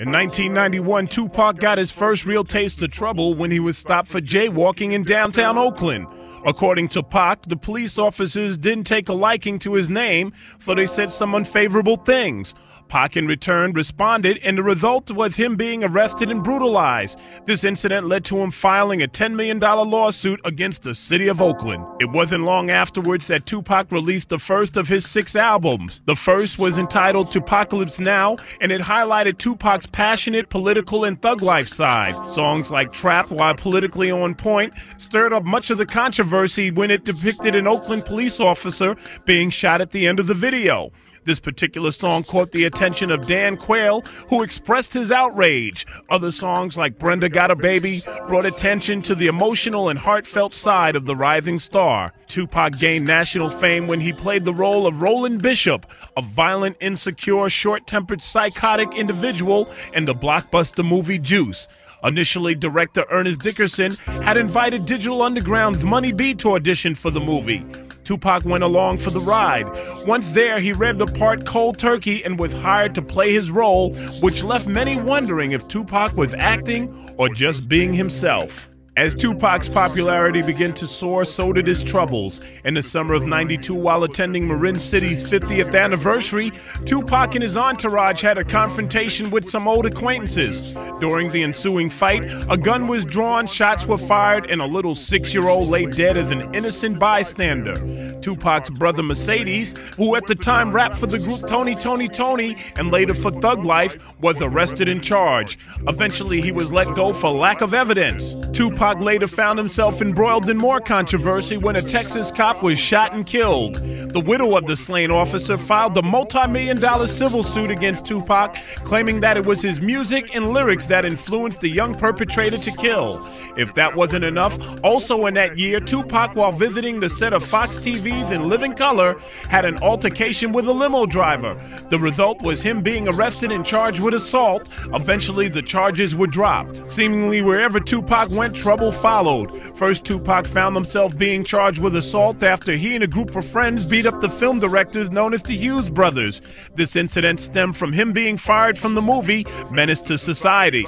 In 1991, Tupac got his first real taste of trouble when he was stopped for jaywalking in downtown Oakland. According to Pac, the police officers didn't take a liking to his name, so they said some unfavorable things. Pac in return responded, and the result was him being arrested and brutalized. This incident led to him filing a $10 million lawsuit against the city of Oakland. It wasn't long afterwards that Tupac released the first of his six albums. The first was entitled 2Pacalypse Now, and it highlighted Tupac's passionate political and thug life side. Songs like Trap, while politically on point, stirred up much of the controversy when it depicted an Oakland police officer being shot at the end of the video. This particular song caught the attention of Dan Quayle, who expressed his outrage. Other songs like Brenda Got a Baby brought attention to the emotional and heartfelt side of the rising star. Tupac gained national fame when he played the role of Roland Bishop, a violent, insecure, short tempered, psychotic individual in the blockbuster movie Juice. Initially, director Ernest Dickerson had invited Digital Underground's Money B to audition for the movie. Tupac went along for the ride. Once there, he read the part cold turkey and was hired to play his role, which left many wondering if Tupac was acting or just being himself. As Tupac's popularity began to soar, so did his troubles. In the summer of 92, while attending Marin City's 50th anniversary, Tupac and his entourage had a confrontation with some old acquaintances. During the ensuing fight, a gun was drawn, shots were fired, and a little six year old lay dead as an innocent bystander. Tupac's brother Mercedes, who at the time rapped for the group Tony Toni Toné and later for Thug Life, was arrested and charged. Eventually, he was let go for lack of evidence. Tupac Tupac later found himself embroiled in more controversy when a Texas cop was shot and killed. The widow of the slain officer filed a multi million dollar civil suit against Tupac, claiming that it was his music and lyrics that influenced the young perpetrator to kill. If that wasn't enough, also in that year, Tupac, while visiting the set of Fox TVs in living color, had an altercation with a limo driver. The result was him being arrested and charged with assault. Eventually, the charges were dropped. Seemingly, wherever Tupac went, trouble followed. First, Tupac found himself being charged with assault after he and a group of friends beat up the film directors known as the Hughes brothers. This incident stemmed from him being fired from the movie Menace to Society.